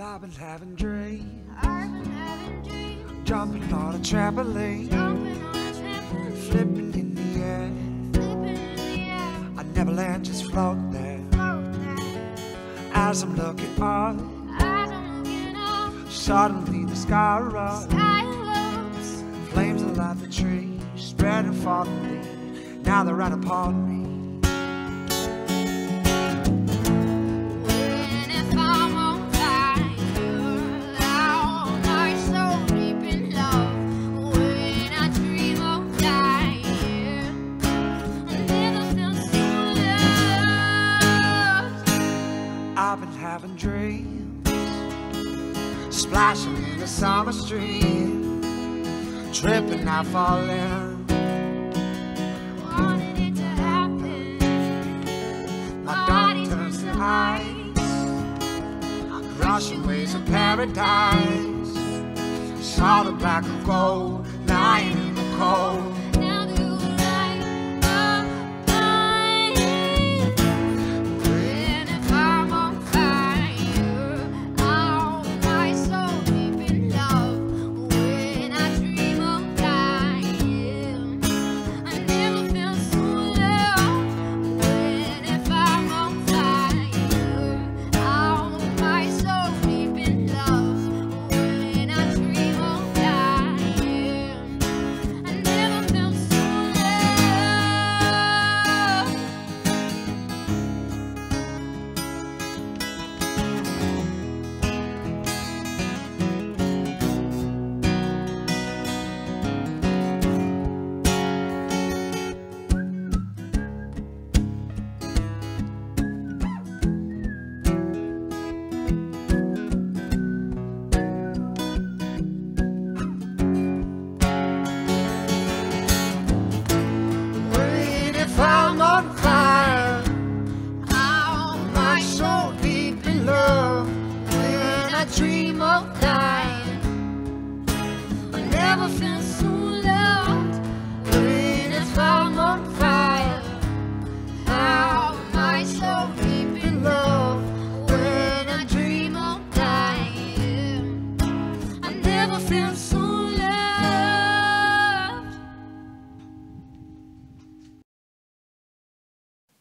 I've been having dreams, I've been having dreams, jumping on a trampoline, jumping on a trampoline, flipping in the air. flipping in the air, I never land, just float there. float there. As I'm looking up, As I'm looking up, suddenly the sky erupts. sky erupts. Flames alight the trees, spreading for the leaves. Now they're right upon me. I've been having dreams, splashing in the summer stream, tripping, I falling. Wanted it to happen. My body turns to ice, I rushing waves of paradise. Saw the black and gold lying in the cold. Dream of dying, I never so loved. wait if I'm on fire, Oh, my soul deep in love. When I dream of dying, I never so loved.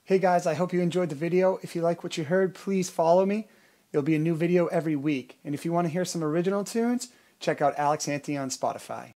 Hey guys, I hope you enjoyed the video. If you like what you heard, please follow me. There'll be a new video every week. And if you want to hear some original tunes, check out Alex Anthony on Spotify.